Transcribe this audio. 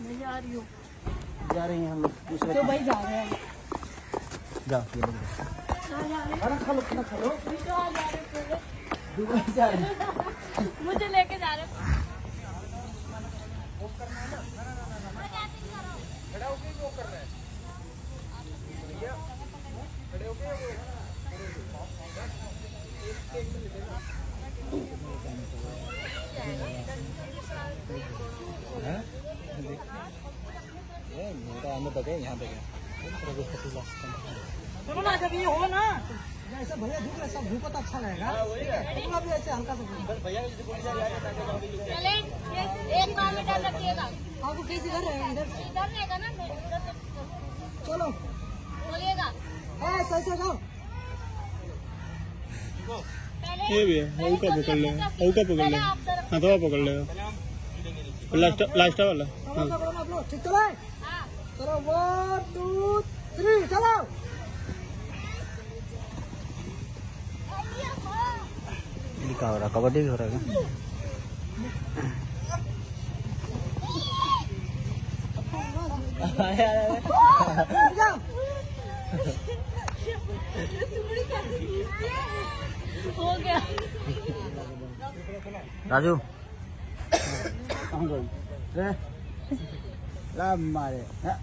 मैं जा रही हूँ। जा रहे हैं हम लोग दूसरे तो भाई जा रहे हैं। जाओ ये लोग। खाना खा लो खा लो। हैं जा रहे हैं हैं। मुझे लेके जा रहे हैं। अंदर तक है यहाँ तक है। चलो ना जब ये हो ना ऐसा भैया धूप सब धूप तो अच्छा रहेगा। थोड़ा भी ऐसे हल्का सा धूप। चले एक बार में डर रखिएगा। आपको कैसे घर है इधर? रहेगा ना चलो। बोलिएगा। हाँ सही जाओ। ये भी है हल्का पकड़ लेगा हल्का पकड़ लेगा। हाँ थोड़ा पकड़ लेगा। लास्ट लास्ट वाला। चलो पकड़ो ना आप लोग ठीक चलो हाँ चलो वन टू थ्री चलो क्या हो रहा है कबड्डी भी हो रहा है क्या? जाओ हो गया राजू कहाँ गई रे ला मारे हाँ।